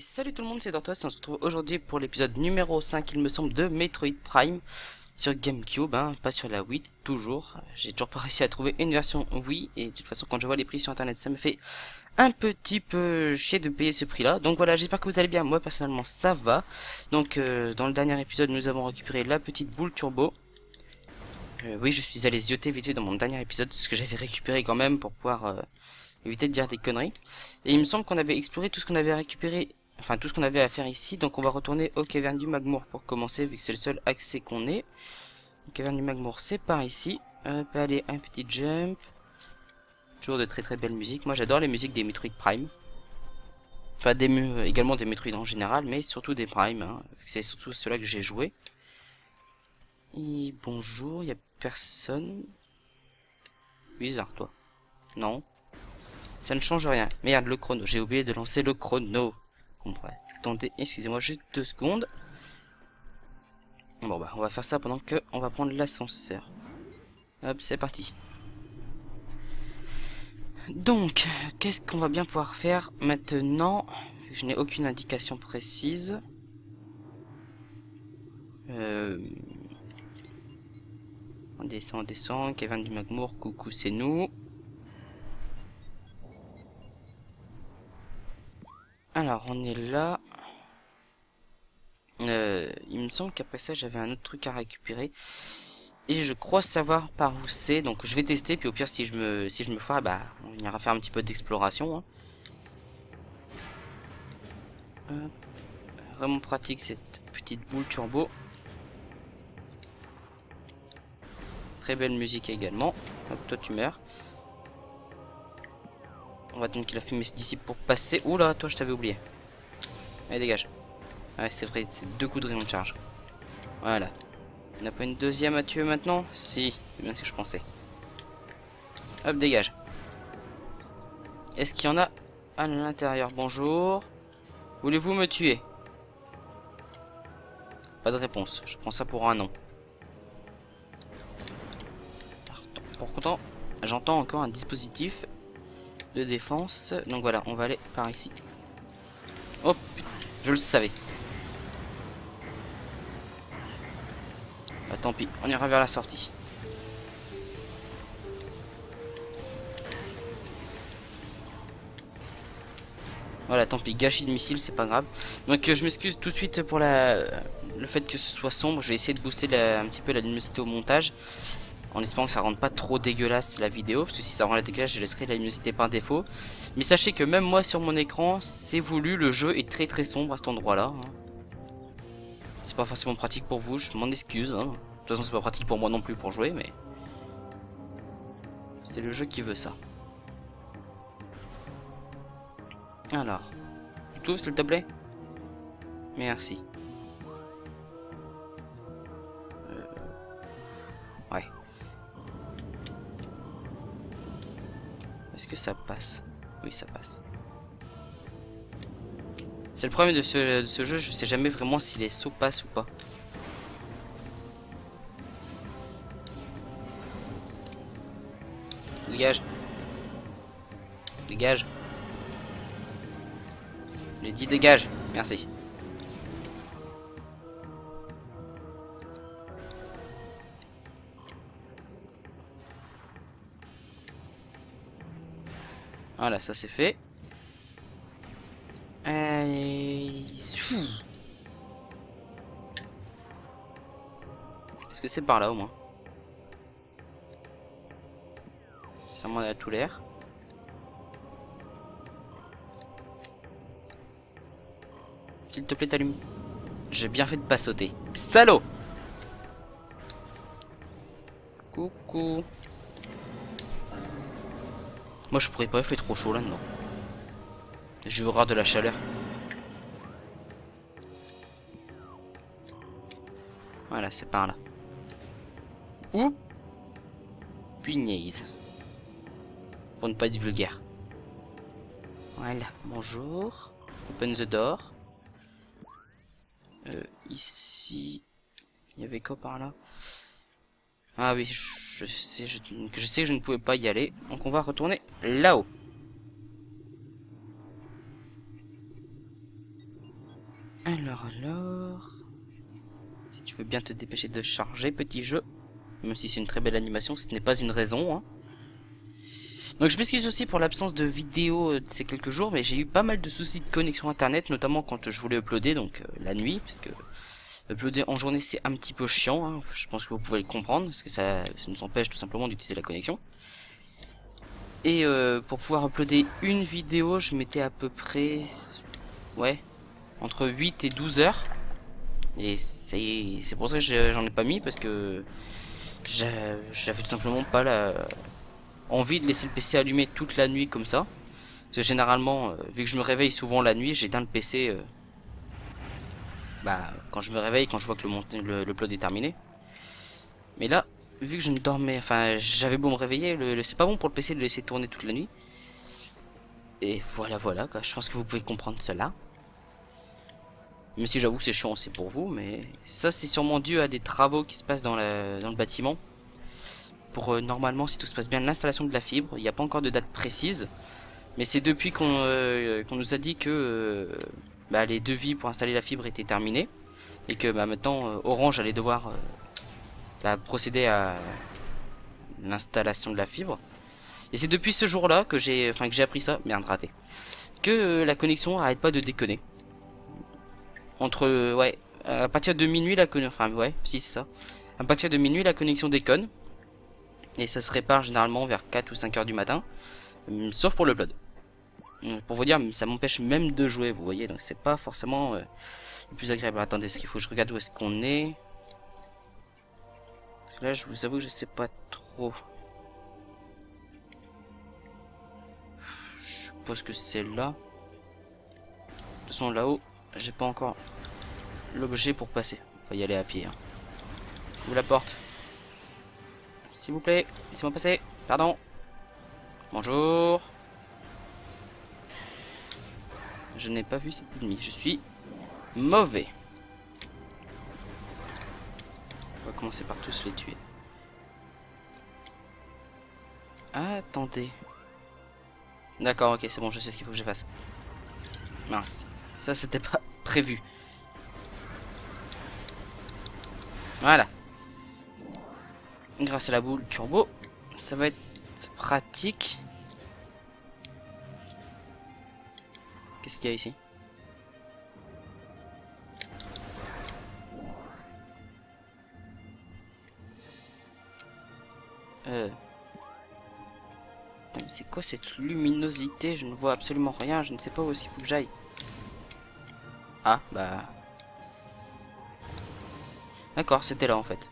Salut tout le monde, c'est Dortois et on se retrouve aujourd'hui pour l'épisode numéro 5, il me semble, de Metroid Prime sur Gamecube, hein, pas sur la Wii, toujours. J'ai toujours pas réussi à trouver une version Wii, et de toute façon quand je vois les prix sur internet, ça me fait un petit peu chier de payer ce prix-là. Donc voilà, j'espère que vous allez bien, moi personnellement ça va. Donc euh, dans le dernier épisode, nous avons récupéré la petite boule turbo. Euh, oui, je suis allé zioter vite fait dans mon dernier épisode, ce que j'avais récupéré quand même pour pouvoir... Euh, éviter de dire des conneries. Et il me semble qu'on avait exploré tout ce qu'on avait récupéré, enfin tout ce qu'on avait à faire ici, donc on va retourner au caverne du Magmour pour commencer, vu que c'est le seul accès qu'on ait. Le caverne du Magmour, c'est par ici. Hop, allez, un petit jump. Toujours de très très belles musiques. Moi j'adore les musiques des Metroid Prime. Enfin, des, également des Metroid en général, mais surtout des Prime, hein, c'est surtout ceux-là que j'ai joué. Et bonjour, il a personne. Bizarre, toi. Non. Ça ne change rien. Merde, le chrono. J'ai oublié de lancer le chrono. Attendez, excusez-moi juste deux secondes. Bon bah, on va faire ça pendant que on va prendre l'ascenseur. Hop, c'est parti. Donc, qu'est-ce qu'on va bien pouvoir faire maintenant Je n'ai aucune indication précise? Euh... On descend, on descend. Kevin du Magmour, coucou, c'est nous. Alors, on est là. Euh, il me semble qu'après ça, j'avais un autre truc à récupérer. Et je crois savoir par où c'est. Donc, je vais tester. Puis au pire, si je me, si je bah, on ira faire un petit peu d'exploration. Hein. Vraiment pratique cette petite boule turbo. Très belle musique également. Hop, toi tu meurs. On va attendre qu'il a fumé ses disciples pour passer. Oula, toi je t'avais oublié. Allez, dégage. Ouais, c'est vrai, c'est deux coups de rayon de charge. Voilà. On n'a pas une deuxième à tuer maintenant? Si, c'est bien ce que je pensais. Hop, dégage. Est-ce qu'il y en a à l'intérieur? Bonjour. Voulez-vous me tuer? Pas de réponse. Je prends ça pour un non. Pourtant, j'entends encore un dispositif de défense. Donc voilà, on va aller par ici. Oh je le savais. Bah tant pis, on ira vers la sortie. Voilà, tant pis, gâchis de missile, c'est pas grave. Donc euh, je m'excuse tout de suite pour la, le fait que ce soit sombre. Je vais essayer de booster un petit peu la luminosité au montage en espérant que ça rende pas trop dégueulasse la vidéo, parce que si ça rend la dégueulasse, je laisserai la luminosité par défaut. Mais sachez que même moi sur mon écran, c'est voulu, le jeu est très très sombre à cet endroit-là. Hein. C'est pas forcément pratique pour vous, je m'en excuse. Hein. De toute façon, c'est pas pratique pour moi non plus pour jouer, mais... C'est le jeu qui veut ça. Alors, tu t'ouvres s'il te plaît? Merci. Que ça passe? Oui, ça passe. C'est le problème de ce, jeu, je sais jamais vraiment si les sauts passent ou pas. Dégage. Dégage. Les dit dégage. Merci. Voilà, ça c'est fait. Est-ce que c'est par là au moins? Ça m'en a tout l'air. S'il te plaît, t'allume. J'ai bien fait de pas sauter. Salaud Coucou. Moi je pourrais pas, il fait trop chaud là-dedans. J'ai horreur de la chaleur. Voilà, c'est par là. Ouh Punaise. Pour ne pas être vulgaire. Voilà, bonjour. Open the door. Euh, ici... Il y avait quoi par là? Ah oui, je sais, je, je sais que je ne pouvais pas y aller. Donc on va retourner là-haut. Alors, alors... Si tu veux bien te dépêcher de charger, petit jeu. Même si c'est une très belle animation, ce n'est pas une raison. Hein. Donc je m'excuse aussi pour l'absence de vidéo ces quelques jours, mais j'ai eu pas mal de soucis de connexion internet, notamment quand je voulais uploader, donc euh, la nuit, parce que uploader en journée c'est un petit peu chiant, hein. je pense que vous pouvez le comprendre, parce que ça, nous empêche tout simplement d'utiliser la connexion. Et euh, pour pouvoir uploader une vidéo, je mettais à peu près, ouais, entre 8 et 12 heures. Et c'est pour ça que j'en ai pas mis, parce que j'avais tout simplement pas la envie de laisser le PC allumé toute la nuit comme ça. Parce que généralement, euh, vu que je me réveille souvent la nuit, j'éteins le PC euh, bah, quand je me réveille, quand je vois que le, plot est terminé. Mais là, vu que je ne dormais, enfin j'avais beau me réveiller, le, c'est pas bon pour le PC de le laisser tourner toute la nuit. Et voilà, voilà, quoi. je pense que vous pouvez comprendre cela. Même si j'avoue que c'est chiant aussi pour vous, mais ça c'est sûrement dû à des travaux qui se passent dans, dans le bâtiment pour euh, normalement, si tout se passe bien, l'installation de la fibre. Il n'y a pas encore de date précise. Mais c'est depuis qu'on euh, nous a dit que euh, bah, les devis pour installer la fibre étaient terminés. Et que bah, maintenant, Orange allait devoir bah, procéder à l'installation de la fibre. Et c'est depuis ce jour-là que j'ai enfin que j'ai appris ça, merde raté. Que la connexion arrête pas de déconner. Entre ouais, à partir de minuit la connexion enfin ouais, si c'est ça. À partir de minuit la connexion déconne et ça se répare généralement vers 4 ou 5 heures du matin, hum, sauf pour le blood. Pour vous dire, ça m'empêche même de jouer, vous voyez, donc c'est pas forcément euh, le plus agréable. Attendez, est-ce qu'il faut que je regarde où est-ce qu'on est? Là, je vous avoue, je sais pas trop. Je suppose que c'est là. De toute façon, là-haut, j'ai pas encore l'objet pour passer. On va y aller à pied. Hein. La porte. S'il vous plaît, laissez-moi passer. Pardon. Bonjour. Je n'ai pas vu cet ennemi. Je suis mauvais. On va commencer par tous les tuer. Attendez. D'accord, ok, c'est bon, je sais ce qu'il faut que je fasse. Mince. Ça, c'était pas prévu. Voilà grâce à la boule turbo. Ça va être pratique. Qu'est-ce qu'il y a ici? Euh... C'est quoi cette luminosité? Je ne vois absolument rien, je ne sais pas où il faut que j'aille. Ah, bah... D'accord, c'était là en fait.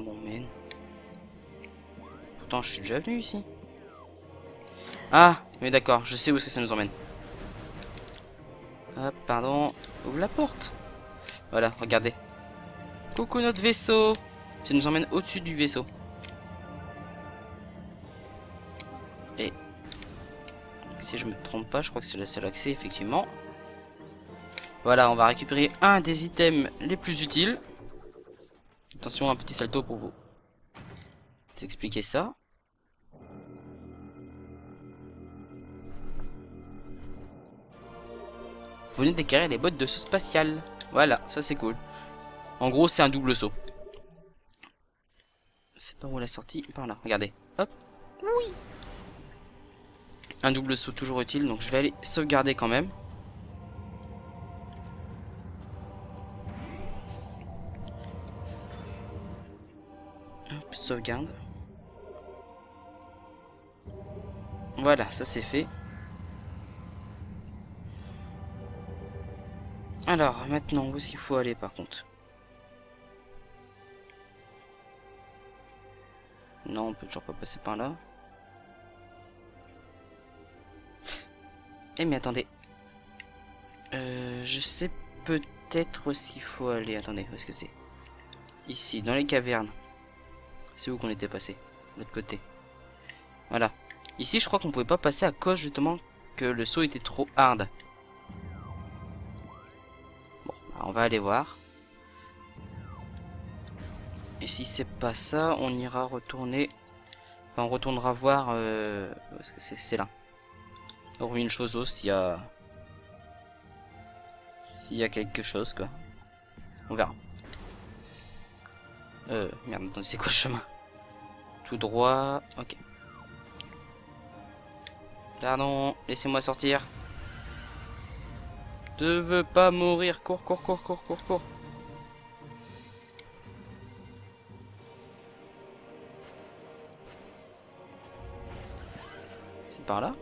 M'emmène Pourtant, je suis déjà venu ici. Ah, mais d'accord, je sais où est-ce que ça nous emmène. Ah, pardon. Ouvre la porte. Voilà, regardez. Coucou notre vaisseau. Ça nous emmène au-dessus du vaisseau. Et si je me trompe pas, je crois que c'est le seul accès, effectivement. Voilà, on va récupérer un des items les plus utiles. Attention, un petit salto pour vous. T'expliquer ça. Vous venez d'éclairer les bottes de saut spatial. Voilà, ça c'est cool. En gros, c'est un double saut. C'est pas où la sortie? Par là, regardez. Hop. Oui. Un double saut toujours utile, donc je vais aller sauvegarder quand même. Voilà, ça c'est fait. Alors, maintenant, où est-ce qu'il faut aller par contre? Non, on peut toujours pas passer par là. Eh mais attendez. Euh, je sais peut-être où est-ce qu'il faut aller. Attendez, où est-ce que c'est? Ici, dans les cavernes. C'est où qu'on était passé L'autre côté. Voilà. Ici, je crois qu'on pouvait pas passer à cause justement que le saut était trop hard. Bon, bah, on va aller voir. Et si c'est pas ça, on ira retourner... Enfin, on retournera voir... Euh... Parce que c'est? Là. Ruine chose s'il y a... S'il y a quelque chose, quoi. On verra. Euh, merde, c'est quoi le chemin? Droit, ok. Pardon, laissez-moi sortir. Je veux pas mourir, cours, cours, cours, cours, cours, cours. C'est par là?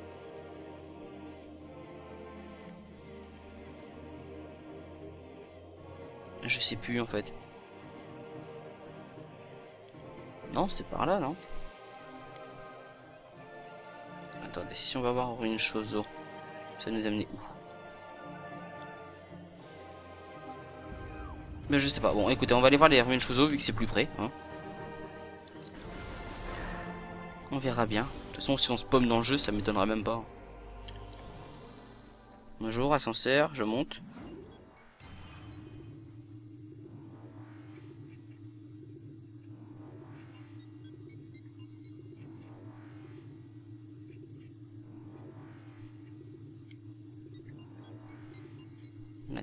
Je sais plus en fait. Non, c'est par là, non Attendez, si on va voir une chose, ça nous amener où Mais je sais pas. Bon, écoutez, on va aller voir les ruines Chozo vu que c'est plus près. Hein. On verra bien. De toute façon, si on se pomme dans le jeu, ça m'étonnera même pas. Bonjour, ascenseur, je monte.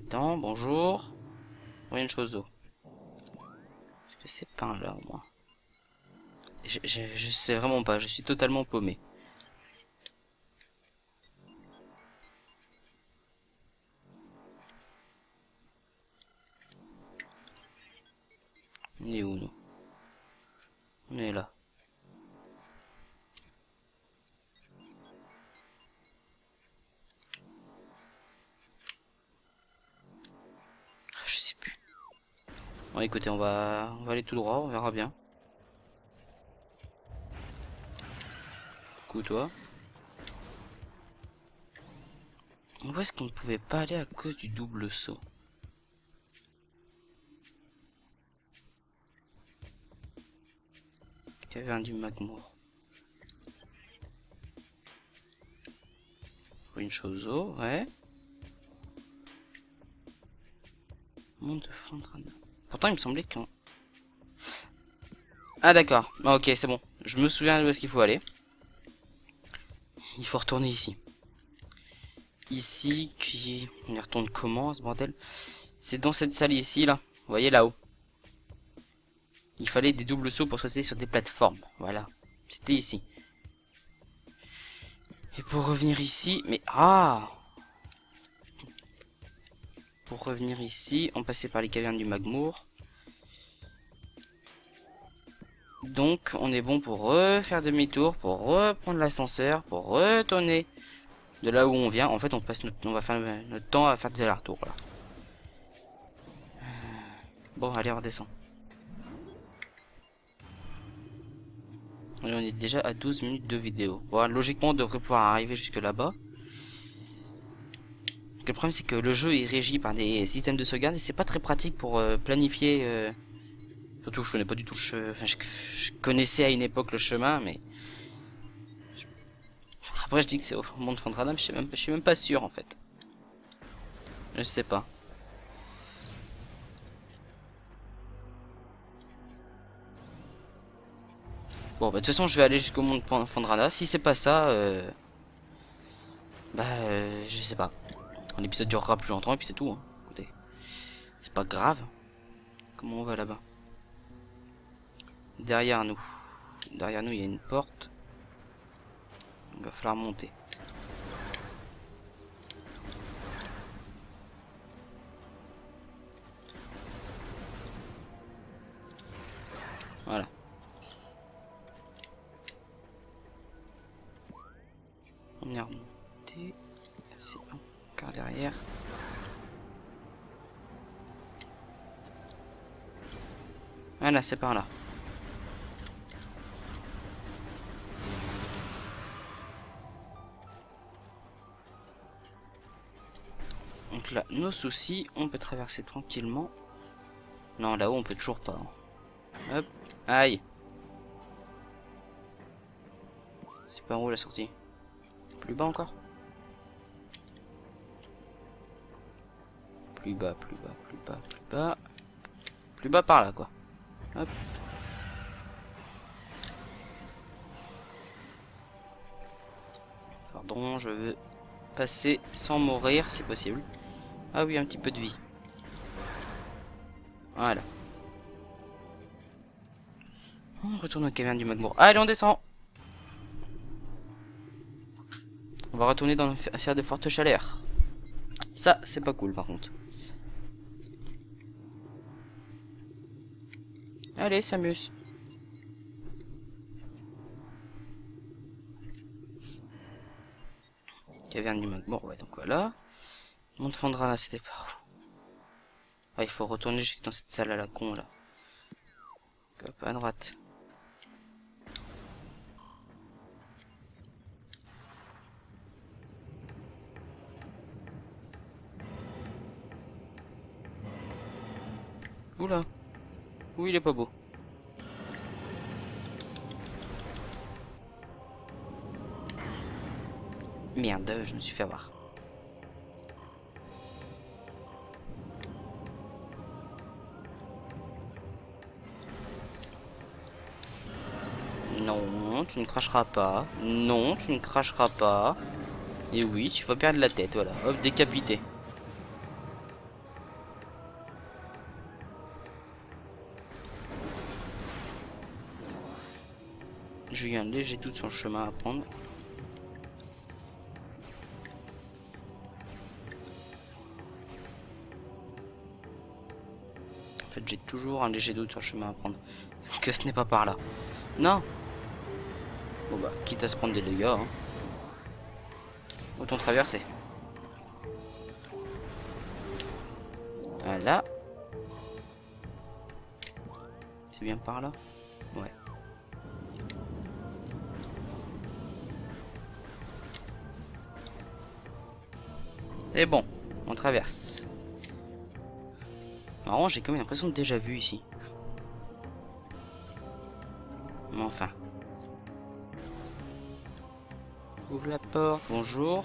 Nathan, bonjour. Rien chose Est-ce que c'est pas là, moi je, je, sais vraiment pas, je suis totalement paumé. On va, on va aller tout droit, on verra bien. Coucou toi. Où est-ce qu'on ne pouvait pas aller à cause du double saut? Un du Magmour. Une chose, ouais. Monde de Fondrana. Pourtant, il me semblait qu'on... Ah d'accord, ah, ok c'est bon. Je me souviens où est-ce qu'il faut aller. Il faut retourner ici. Ici, qui... On y retourne comment ce bordel? C'est dans cette salle ici là. Vous voyez là-haut. Il fallait des doubles sauts pour sauter sur des plateformes. Voilà. C'était ici. Et pour revenir ici... Mais... Ah pour revenir ici, on passait par les cavernes du Magmour. Donc on est bon pour refaire demi-tour, pour reprendre l'ascenseur, pour retourner de là où on vient. En fait on passe notre, on va faire notre temps à faire des allers-retours. Bon allez on redescend. on est déjà à 12 minutes de vidéo. Logiquement on devrait pouvoir arriver jusque là-bas le problème c'est que le jeu est régi par des systèmes de sauvegarde et c'est pas très pratique pour euh, planifier. Euh, surtout je connais pas du tout le Enfin, je, connaissais à une époque le chemin, mais après je dis que c'est au monde Fondrana, mais je suis même pas sûr en fait. Je sais pas. Bon, bah, de toute façon, je vais aller jusqu'au monde Fondrana. Si c'est pas ça, euh... bah, euh, je sais pas. L'épisode durera plus longtemps et puis c'est tout. Hein. Écoutez, c'est pas grave. Comment on va là-bas? Derrière nous. Derrière nous, il y a une porte. Il va falloir monter. Voilà. On est remonté. C'est bon derrière. Voilà, c'est par là. Donc là, nos soucis, on peut traverser tranquillement. Non, là-haut, on peut toujours pas. Hop, aïe. C'est pas où la sortie? Plus bas encore? Plus bas, plus bas, plus bas, plus bas. Plus bas par là, quoi. Hop. Pardon, je veux passer sans mourir, si possible. Ah oui, un petit peu de vie. Voilà. On retourne aux cavernes du Magmour. Allez, on descend On va retourner dans faire de fortes chaleurs. Ça, c'est pas cool, par contre. Allez, s'amuse. Caverne du Magmour, ouais, donc voilà. On fondra là, c'était par où Il faut retourner jusque dans cette salle à la con là. Hop, à droite. Oula. Oui, il est pas beau. Merde, je me suis fait avoir. Non, tu ne cracheras pas. Non, tu ne cracheras pas. Et oui, tu vas perdre la tête, voilà. Hop, décapité. J'ai sur le chemin à prendre. En fait, j'ai toujours un léger doute sur le chemin à prendre. Que ce n'est pas par là. Non Bon bah, quitte à se prendre des dégâts, hein. Autant traverser. Voilà. C'est bien par là Et bon, on traverse. Marrant, j'ai quand même l'impression de déjà vu ici. Mais enfin. Ouvre la porte, bonjour.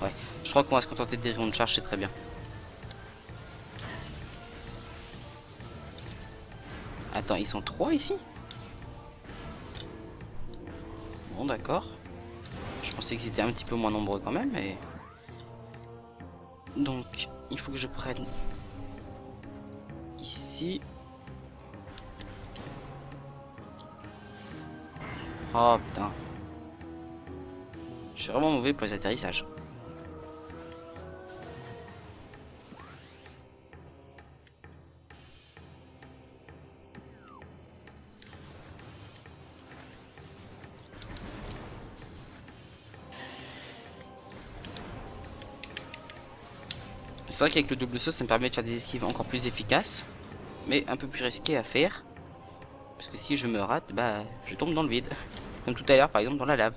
Ouais, je crois qu'on va se contenter des rayons de charge, c'est très bien. Attends, ils sont trois ici? D'accord. Je pensais qu'ils étaient un petit peu moins nombreux quand même, mais... Donc, il faut que je prenne... Ici. Oh putain. Je suis vraiment mauvais pour les atterrissages. C'est vrai qu'avec le double saut, ça me permet de faire des esquives encore plus efficaces. Mais un peu plus risqué à faire. Parce que si je me rate, bah, je tombe dans le vide. Comme tout à l'heure, par exemple, dans la lave.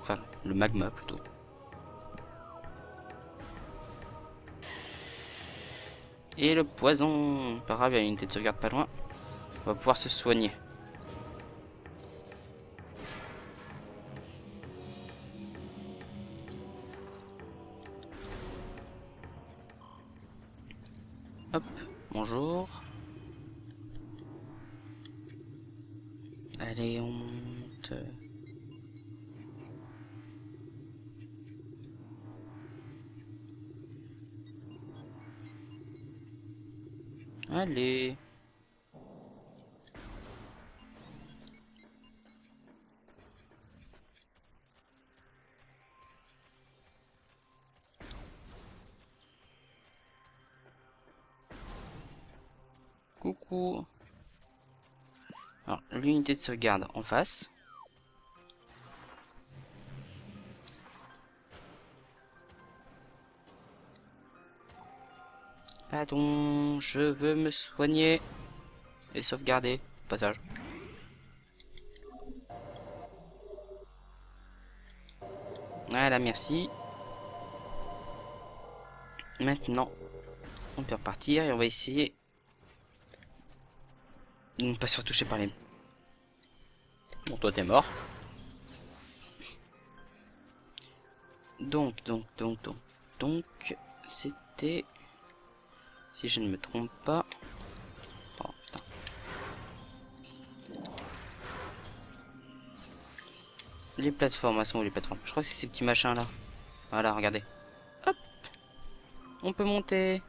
Enfin, le magma, plutôt. Et le poison. Pas grave, il y a une unité de sauvegarde pas loin. On va pouvoir se soigner. Coucou. Alors, l'unité de sauvegarde en face. Pardon, je veux me soigner et sauvegarder. Passage. Voilà, merci. Maintenant, on peut repartir et on va essayer ne pas se faire toucher par les... Bon, toi, t'es mort. Donc, donc, donc, donc, donc, c'était... Si je ne me trompe pas... Oh, les plateformes, elles sont où les plateformes? Je crois que c'est ces petits machins là. Voilà, regardez. Hop On peut monter.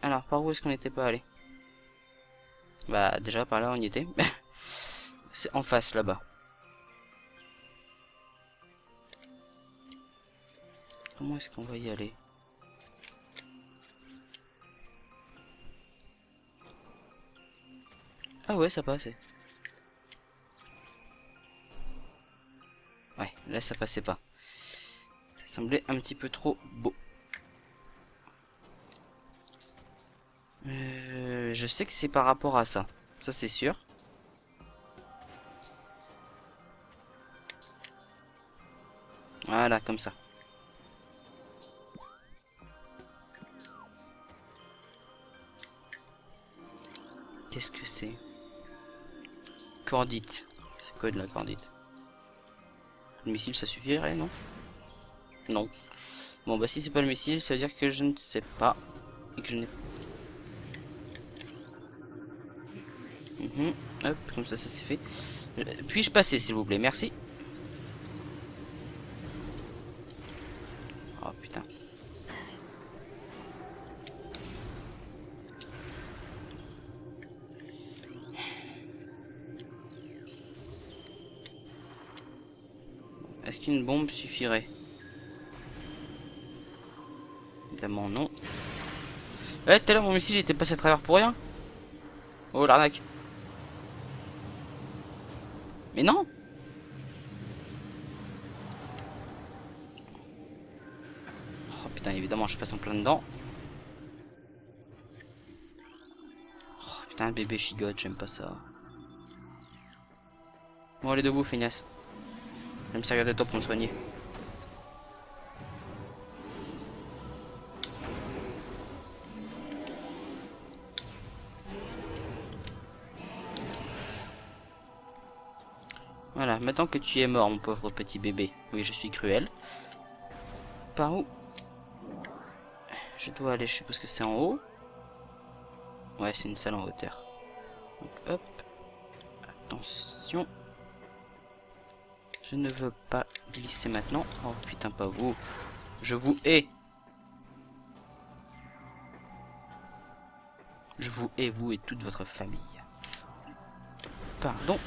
Alors, par où est-ce qu'on n'était pas allé? Bah, déjà par là on y était. c'est en face là-bas. Comment est-ce qu'on va y aller? Ah ouais, ça passe. Ouais, là ça passait pas. Ça semblait un petit peu trop beau. Je sais que c'est par rapport à ça. Ça c'est sûr. Voilà, comme ça. Qu'est-ce que c'est? Cordite. C'est quoi de la cordite? Le missile, ça suffirait, non? Non. Bon, bah si c'est pas le missile, ça veut dire que je ne sais pas. Et que je n'ai... Mhm. Hop, comme ça, ça s'est fait. Puis-je passer, s'il vous plaît? Merci. Oh, putain. Est-ce qu'une bombe suffirait? Évidemment non. Eh, tout à l'heure mon missile était passé à travers pour rien Oh l'arnaque Mais non. Oh putain évidemment je passe en plein dedans. Oh putain bébé chigote j'aime pas ça. Bon allez debout feignasse. Je vais me servir de toi pour me soigner. Maintenant que tu es mort, mon pauvre petit bébé. Oui, je suis cruel. Par où Je dois aller, je suppose que c'est en haut. Ouais, c'est une salle en hauteur. Donc, hop. Attention. Je ne veux pas glisser maintenant. Oh putain, pas vous. Je vous hais. Je vous hais, vous et toute votre famille. Pardon.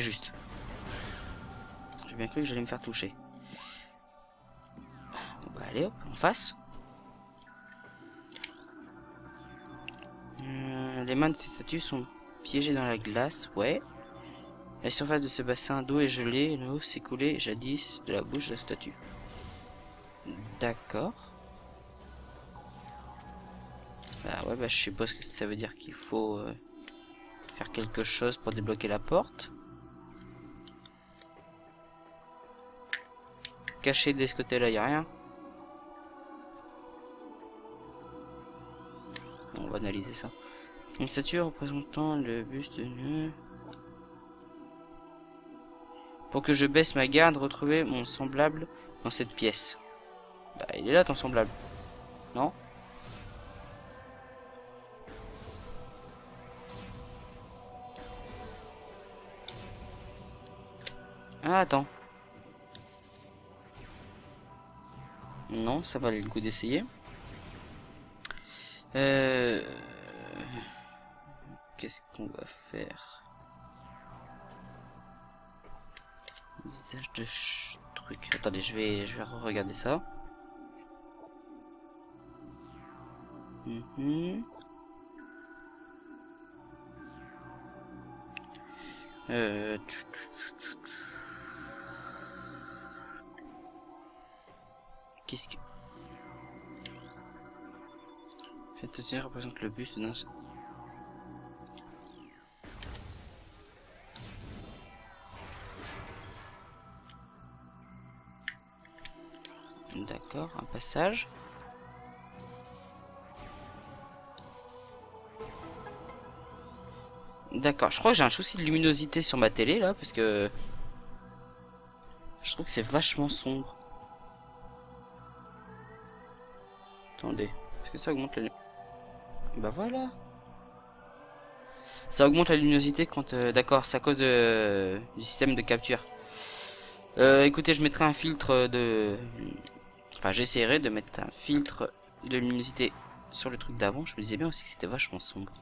Juste. J'ai bien cru que j'allais me faire toucher. Bah allez en face. Hum, les mains de ces statues sont piégées dans la glace, ouais. La surface de ce bassin d'eau est gelée l'eau coulée jadis de la bouche de la statue. D'accord. Bah ouais, bah je suppose que ça veut dire qu'il faut euh, faire quelque chose pour débloquer la porte. Caché de ce côté-là, y a rien. on va analyser ça. Une statue représentant le buste de... Pour que je baisse ma garde, retrouver mon semblable dans cette pièce. Bah, il est là ton semblable. Non? Ah, attends. Non, ça valait le coup d'essayer. Euh... Qu'est-ce qu'on va faire? Visage de truc. Attendez, je vais, je vais regarder ça. Mhm. Euh... Qu'est-ce que... Représente le buste. D'accord, un passage. D'accord, je crois que j'ai un souci de luminosité sur ma télé là, parce que... Je trouve que c'est vachement sombre. Attendez, est-ce que ça augmente la Bah voilà. Ça augmente la luminosité quand... euh, D'accord, c'est à cause de, du système de capture. Euh, écoutez, je mettrai un filtre de... Enfin, j'essaierai de mettre un filtre de luminosité sur le truc d'avant. Je me disais bien aussi que c'était vachement sombre.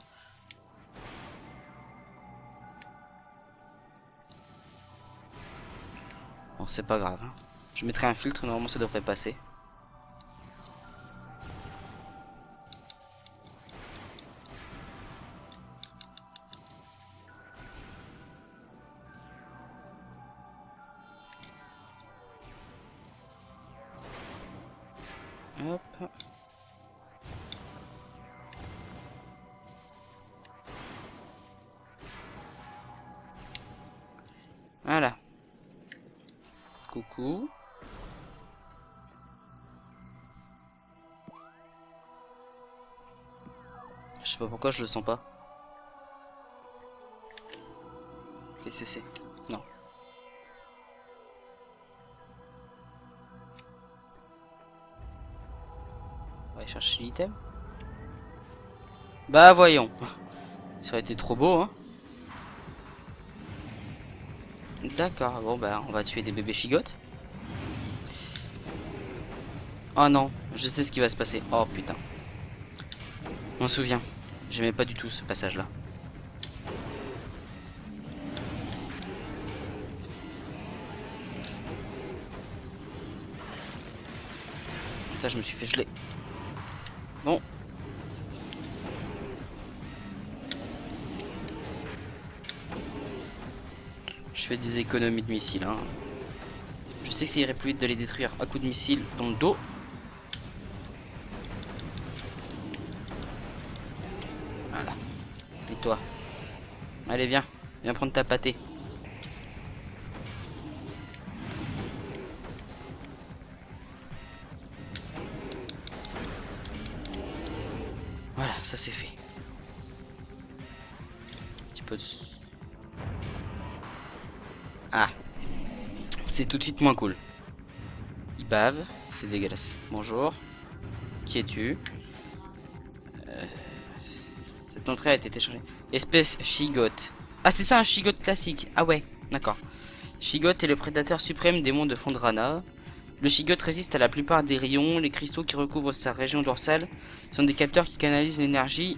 Bon, c'est pas grave. hein. Je mettrai un filtre, normalement ça devrait passer. Je sais pas pourquoi je le sens pas. Qu'est-ce que c'est? Non. On va chercher l'item. Bah voyons. Ça aurait été trop beau, hein. D'accord, bon bah on va tuer des bébés chigotes. Oh non, je sais ce qui va se passer. Oh putain. On se souvient. J'aimais pas du tout ce passage là. Putain, je me suis fait geler. Bon. Je fais des économies de missiles. Hein. Je sais que ça irait plus vite de les détruire à coup de missiles dans le dos. Voilà. Et toi Allez, viens. Viens prendre ta pâtée. Voilà, ça c'est fait. Un petit peu de... Ah. C'est tout de suite moins cool. Il bave, c'est dégueulasse. Bonjour. Qui es-tu? Entrée a été. Espèce Shigote. Ah, c'est ça un Shigote classique. Ah ouais, d'accord. Shigote est le prédateur suprême des monts de Fondrana. Le Shigote résiste à la plupart des rayons. Les cristaux qui recouvrent sa région dorsale sont des capteurs qui canalisent l'énergie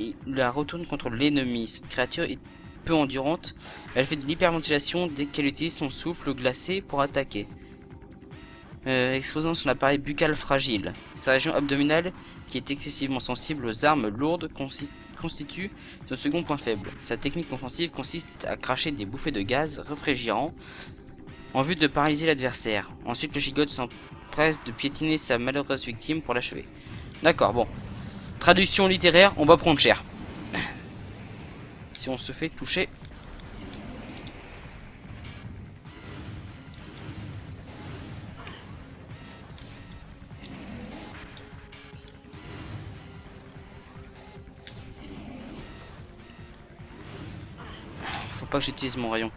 et la retournent contre l'ennemi. Cette créature est peu endurante. Elle fait de l'hyperventilation dès qu'elle utilise son souffle glacé pour attaquer. Euh, exposant son appareil buccal fragile. Sa région abdominale, qui est excessivement sensible aux armes lourdes, consi- constitue son second point faible. Sa technique offensive consiste à cracher des bouffées de gaz réfrigérant en vue de paralyser l'adversaire. Ensuite, le gigote s'empresse de piétiner sa malheureuse victime pour l'achever. D'accord, bon. Traduction littéraire, on va prendre cher. Si on se fait toucher. Pas que j'utilise mon rayon.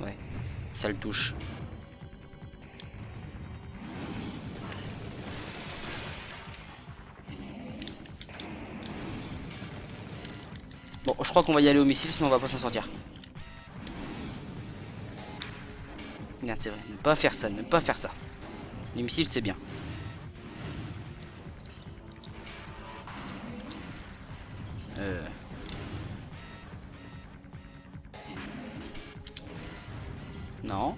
Ouais, ça le touche. Bon, je crois qu'on va y aller au missile, sinon on va pas s'en sortir. C'est vrai. Ne pas faire ça, ne pas faire ça. Les missiles, c'est bien. Euh... Non.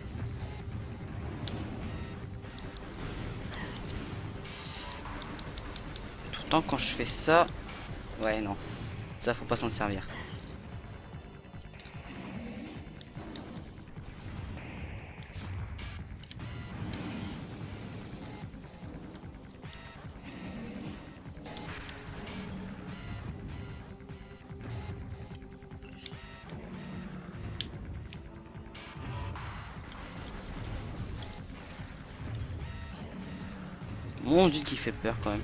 Pourtant, quand je fais ça... Ouais, non. Ça, faut pas s'en servir. qui fait peur quand même.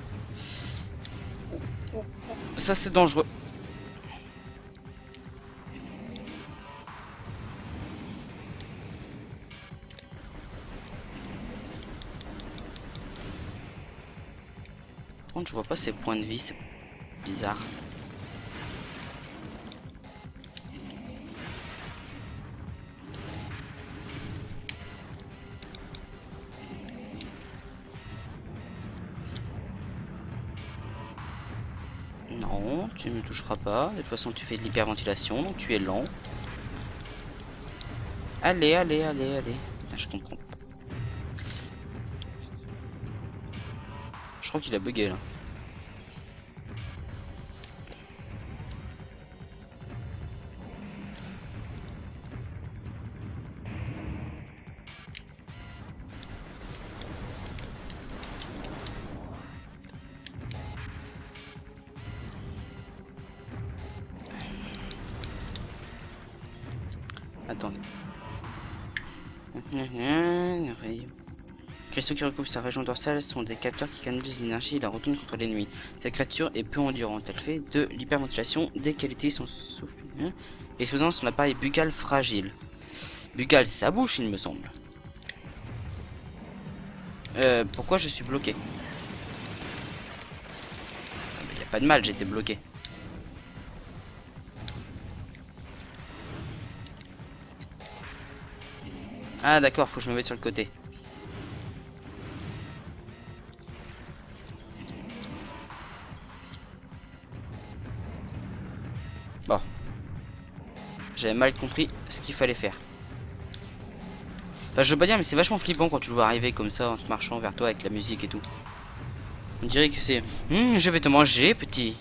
Ça c'est dangereux. Par contre je vois pas ses points de vie, c'est bizarre. Pas. De toute façon, tu fais de l'hyperventilation, donc tu es lent. Allez, allez, allez, allez. Je comprends. Je crois qu'il a bugué là. Cristaux qui recouvrent sa région dorsale sont des capteurs qui canalisent l'énergie et la retournent contre l'ennemi. Cette créature est peu endurante. Elle fait de l'hyperventilation dès qu'elle utilise son souffle. Hein, exposant son appareil buccal fragile. Buccal, sa bouche, il me semble. Euh, pourquoi je suis bloqué? Il ah, n'y a pas de mal, j'étais bloqué. Ah d'accord, faut que je me mette sur le côté. J'avais mal compris ce qu'il fallait faire. Enfin, je veux pas dire, mais c'est vachement flippant quand tu le vois arriver comme ça en marchant vers toi avec la musique et tout. On dirait que c'est... Hum, je vais te manger, petit.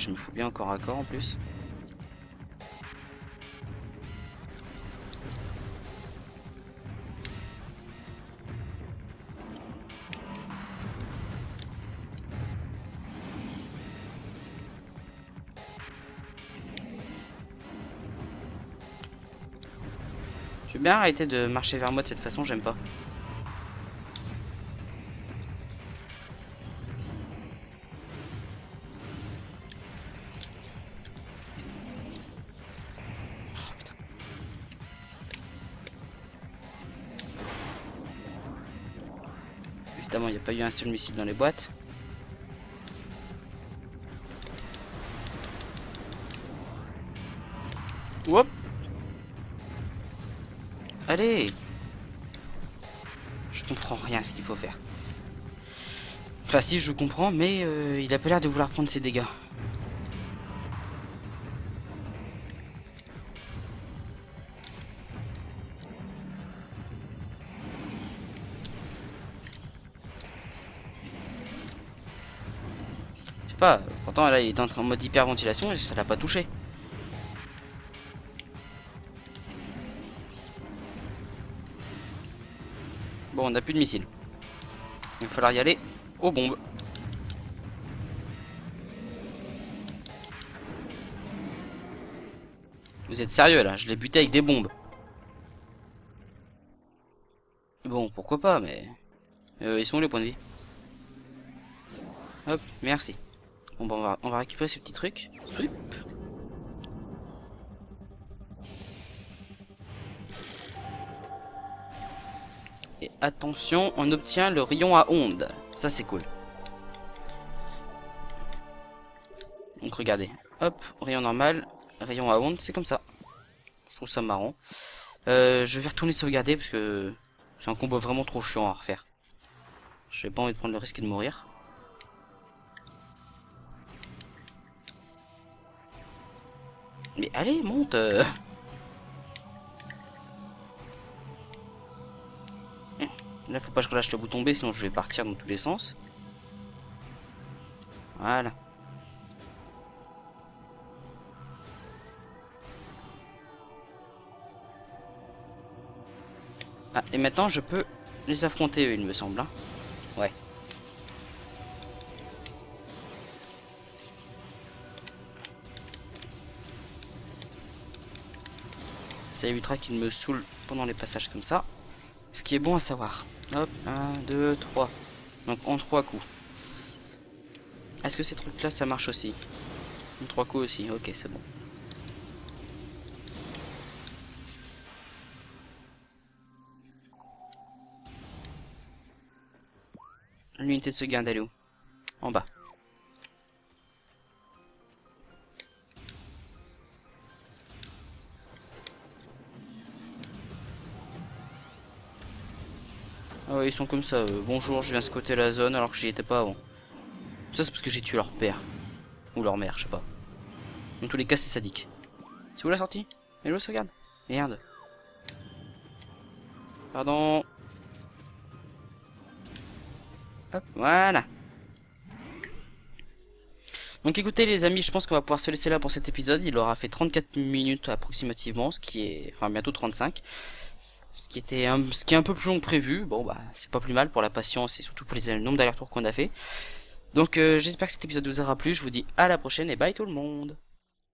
je me fous bien encore à corps en plus. Bien arrêter de marcher vers moi de cette façon, j'aime pas. Évidemment, il n'y a pas eu un seul missile dans les boîtes. Allez Je comprends rien ce qu'il faut faire. Enfin si, je comprends, mais euh, il a pas l'air de vouloir prendre ses dégâts. pas. Pourtant là il est en mode hyperventilation et ça l'a pas touché. On a plus de missiles. Il va falloir y aller aux bombes. Vous êtes sérieux là? Je l'ai buté avec des bombes. Bon, pourquoi pas, mais... Euh, ils sont où les points de vie? Hop, merci. Bon bah on va, récupérer ces petits trucs. Attention, on obtient le rayon à ondes. Ça c'est cool. Donc regardez. Hop, rayon normal, rayon à ondes, c'est comme ça. Je trouve ça marrant. Euh, je vais retourner sauvegarder parce que c'est un combo vraiment trop chiant à refaire. Je n'ai pas envie de prendre le risque de mourir. Mais allez, monte Là, faut pas que je relâche le bouton B, sinon je vais partir dans tous les sens. Voilà. Ah, et maintenant, je peux les affronter, eux, il me semble. Hein. Ouais. Ça évitera qu'il me saoule pendant les passages comme ça. Ce qui est bon à savoir. Hop, 1, 2, 3. Donc en 3 coups. Est-ce que ces trucs-là, ça marche aussi? En 3 coups aussi, ok, c'est bon. L'unité de ce garde, elle est où En bas. Ouais, ils sont comme ça. euh, bonjour, je viens squatter la zone alors que j'y étais pas avant. Ça, c'est parce que j'ai tué leur père. Ou leur mère, je sais pas. Dans tous les cas, c'est sadique. C'est où la sortie? Et où la sauvegarde Merde. Pardon. Hop, voilà. Donc écoutez les amis, je pense qu'on va pouvoir se laisser là pour cet épisode. Il aura fait 34 minutes approximativement, ce qui est... Enfin bientôt 35. Ce qui était un, est un peu plus long que prévu. Bon bah c'est pas plus mal pour la patience et surtout pour les, le nombre d'allers-retours qu'on a fait. Donc euh, j'espère que cet épisode vous aura plu. Je vous dis à la prochaine et bye tout le monde.